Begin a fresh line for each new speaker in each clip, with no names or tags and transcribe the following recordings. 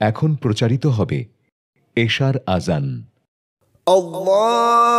এখন প্রচারিত হবে এশার আজান
আকবর।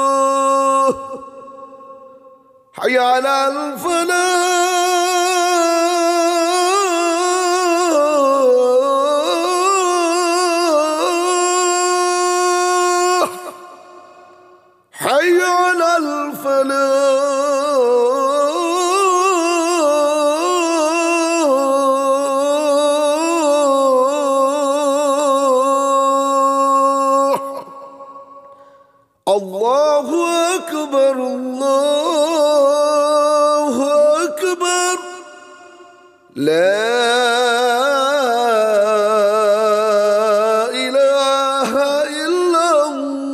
الصلاة حي على الفلاح حي على الفلاح الله أكبر الله أكبر لا إله إلا الله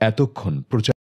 এতক্ষণ প্রচার